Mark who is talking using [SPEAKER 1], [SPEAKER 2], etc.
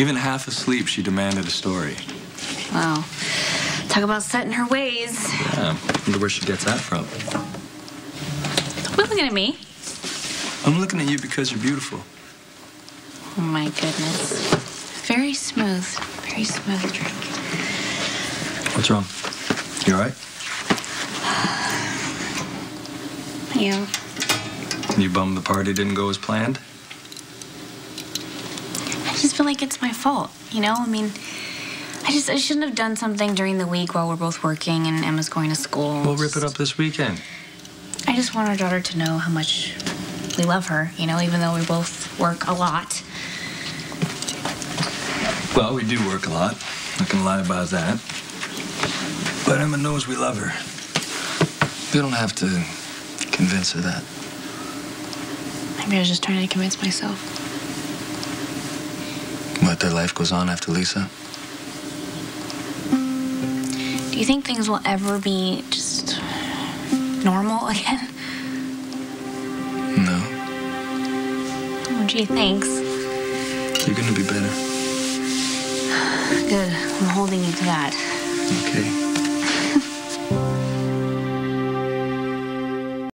[SPEAKER 1] Even half asleep, she demanded a story.
[SPEAKER 2] Wow. Talk about setting her ways.
[SPEAKER 1] Yeah, wonder where she gets that from.
[SPEAKER 2] Quit looking at me.
[SPEAKER 1] I'm looking at you because you're beautiful.
[SPEAKER 2] Oh my goodness. Very smooth. Very smooth drink.
[SPEAKER 1] What's wrong? You all right?
[SPEAKER 2] Yeah.
[SPEAKER 1] You bummed the party didn't go as planned?
[SPEAKER 2] I just feel like it's my fault, you know? I mean, I just I shouldn't have done something during the week while we're both working and Emma's going to school.
[SPEAKER 1] We'll rip it up this weekend.
[SPEAKER 2] I just want our daughter to know how much we love her, you know, even though we both work a lot.
[SPEAKER 1] Well, we do work a lot. Not gonna lie about that. But Emma knows we love her. We don't have to convince her that.
[SPEAKER 2] Maybe I was just trying to convince myself.
[SPEAKER 1] What, their life goes on after Lisa?
[SPEAKER 2] Do you think things will ever be just normal again?
[SPEAKER 1] No.
[SPEAKER 2] Oh, gee, thanks.
[SPEAKER 1] You're gonna be better.
[SPEAKER 2] Good. I'm holding you to that.
[SPEAKER 1] Okay.